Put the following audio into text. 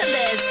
Let's